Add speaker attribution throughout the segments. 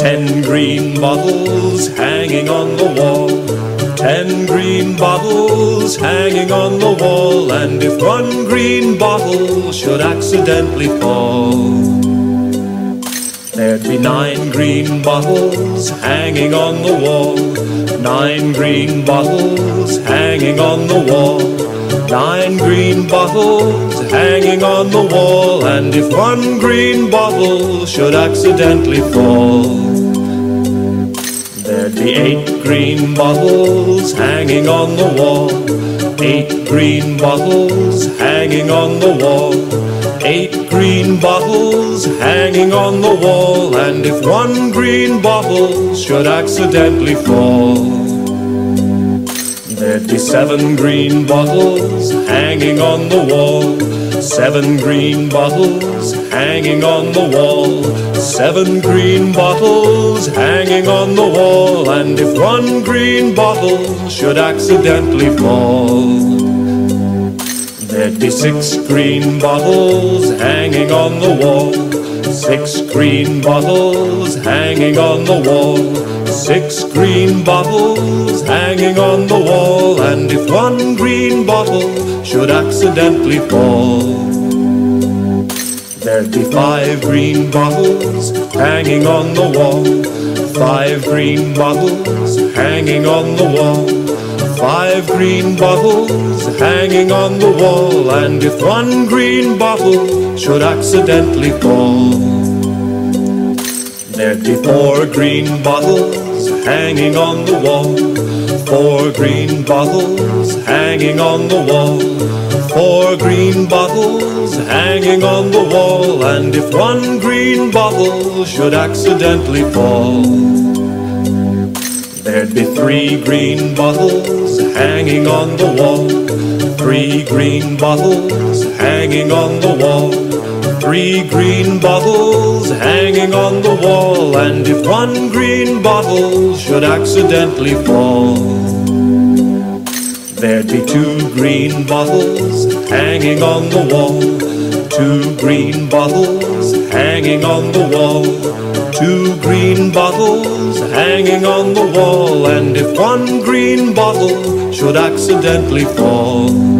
Speaker 1: green bottles hanging on the wall. Ten green bottles hanging on the wall, and if one green bottle should accidentally fall, there'd be nine green bottles hanging on the wall. Nine green bottles hanging on the wall. Nine green bottles hanging on the wall, and if one green bottle should accidentally fall, there'd be eight green bottles hanging on the wall. Eight green bottles hanging on the wall. Eight green bottles hanging on the wall, and if one green bottle should accidentally fall, There'd be seven green bottles hanging on the wall. Seven green bottles hanging on the wall. Seven green bottles hanging on the wall. And if one green bottle should accidentally fall, there'd be six green bottles hanging on the wall. Six green bottles hanging on the wall. Six green bottles hanging on the wall, and if one green bottle should accidentally fall, there'd be five green bottles hanging on the wall. Five green bottles hanging on the wall. Five green bottles hanging on the wall, and if one green bottle should accidentally fall, There'd be four green bottles hanging on the wall. Four green bottles hanging on the wall. Four green bottles hanging on the wall. And if one green bottle should accidentally fall, there'd be three green bottles hanging on the wall. Three green bottles hanging on the wall. Three green bottles hanging on the wall, and if one green bottle should accidentally fall, there'd be two green bottles hanging on the wall. Two green bottles hanging on the wall. Two green bottles hanging on the wall, and if one green bottle should accidentally fall,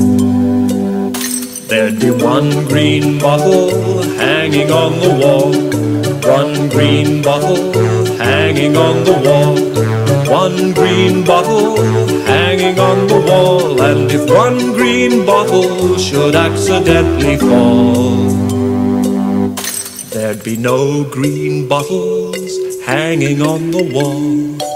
Speaker 1: There'd be one green bottle hanging on the wall. One green bottle hanging on the wall. One green bottle hanging on the wall. And if one green bottle should accidentally fall, there'd be no green bottles hanging on the wall.